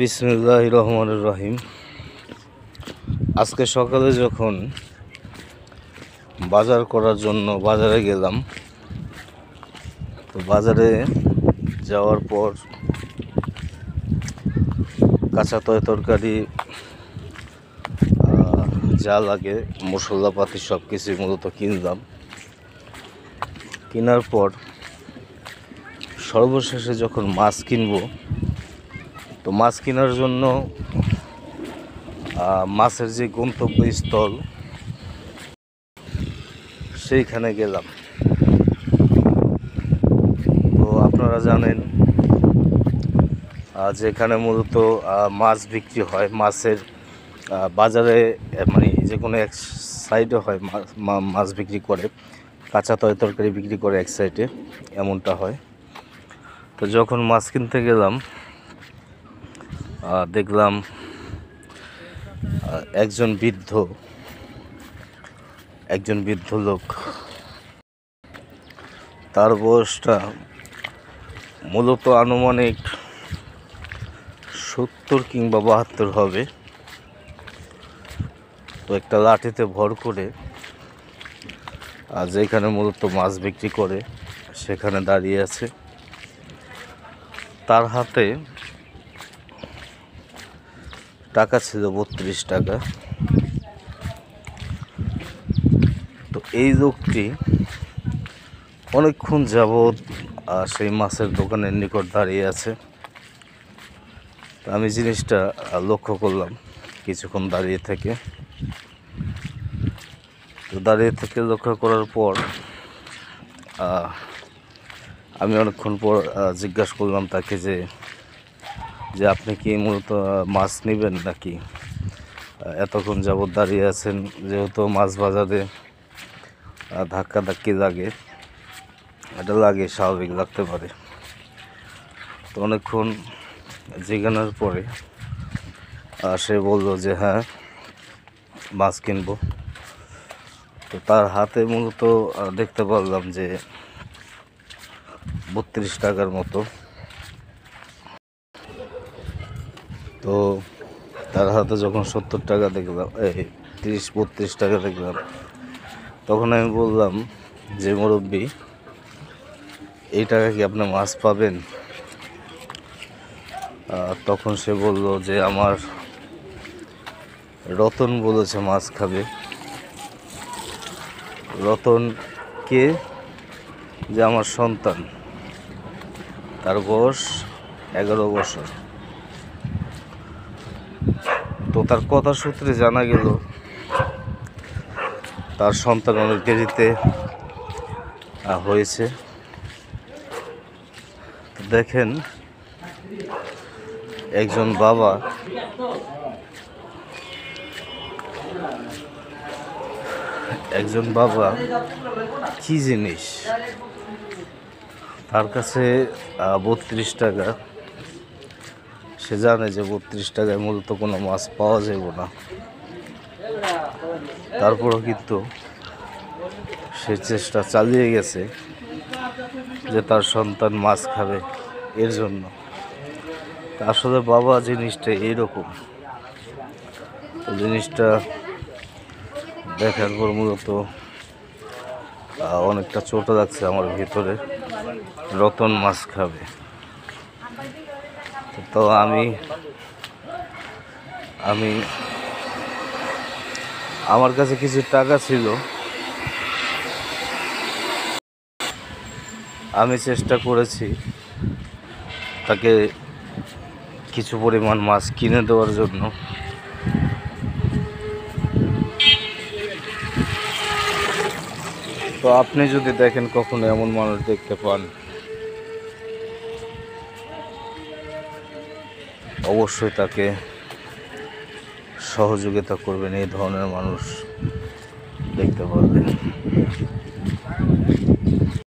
বিসমুল্লাহ রহমান রহিম। আজকে সকালে যখন বাজার করার জন্য বাজারে গেলাম, তো বাজারে যাওয়ার পর কাঁচা তয় তরকারি যা লাগে, মশলাপাতি সব কিছু মূলত কিনলাম। কেনার পর সর্বশেষে যখন মাছ কিনবো তো মাছ কেনার জন্য মাছের যে গন্তব্যস্থল, সেইখানে গেলাম। তো আপনারা জানেন যেখানে মূলত মাছ বিক্রি হয়, মাছের বাজারে মানে যে কোনো এক সাইডে হয় মাছ বিক্রি করে, কাঁচা তয় তরকারি বিক্রি করে এক সাইডে, এমনটা হয়। তো যখন মাছ কিনতে গেলাম দেখলাম একজন বৃদ্ধ একজন বৃদ্ধ লোক। তার বয়সটা মূলত আনুমানিক সত্তর কিংবা বাহাত্তর হবে। তো একটা লাঠিতে ভর করে আর যেখানে মূলত মাছ বিক্রি করে, সেখানে দাঁড়িয়ে আছে। তার হাতে টাকা ছিল, বত্রিশ টাকা। তো এই লোকটি অনেকক্ষণ যাবৎ সেই মাছের দোকানের নিকট দাঁড়িয়ে আছে। আমি জিনিসটা লক্ষ্য করলাম কিছুক্ষণ দাঁড়িয়ে থেকে। তো দাঁড়িয়ে থেকে লক্ষ্য করার পর আমি অনেকক্ষণ পর জিজ্ঞাসা করলাম তাকে যে যে আপনি কি মূলত মাছ নেবেন নাকি? এতক্ষণ যাবৎ দাঁড়িয়ে আছেন, যেহেতু মাছ বাজারে ধাক্কা ধাক্কি লাগে। এটা লাগে, স্বাভাবিক লাগতে পারে। তো অনেকক্ষণ জিজ্ঞানার পরে সে বলল যে হ্যাঁ মাছ কিনবো। তো তার হাতে মূলত দেখতে পারলাম যে, বত্রিশ টাকার মতো তো তার হাতে যখন সত্তর টাকা দেখলাম, এই তিরিশ, বত্রিশ টাকা দেখলাম, তখন আমি বললাম যে, মুরব্বী, এই টাকা কি আপনি মাছ পাবেন? তখন সে বলল যে, আমার রতন বলেছে মাছ খাবে। রতন কে? যে আমার সন্তান। তার বয়স এগারো বছর। তো তার কথা সূত্রে জানা গেল, তার সন্তান অনেক দেরিতে হয়েছে। দেখেন, একজন বাবা একজন বাবা কি জিনিস? তার কাছে বত্রিশ টাকা। সে জানে যে বত্রিশ টাকায় মূলত কোনো মাছ পাওয়া যাবে না। তারপরও কিন্তু সে চেষ্টা চালিয়ে গেছে যে তার সন্তান মাছ খাবে এর জন্য। আসলে বাবা জিনিসটা এইরকম। জিনিসটা দেখার পর মূলত অনেকটা চোট লাগছে আমার ভিতরে। রতন মাছ খাবে। তো আমি আমি, আমার কাছে কিছু টাকা ছিল। আমি চেষ্টা করেছি তাকে কিছু পরিমাণ মাছ কিনে দেওয়ার জন্য। তো আপনি যদি দেখেন কখনো এমন মানুষ দেখতে পান অবশ্যই তাকে সহযোগিতা করবেন এই ধরনের মানুষ দেখতে পারবেন।